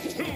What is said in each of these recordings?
Survival!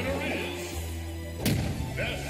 winner is... Best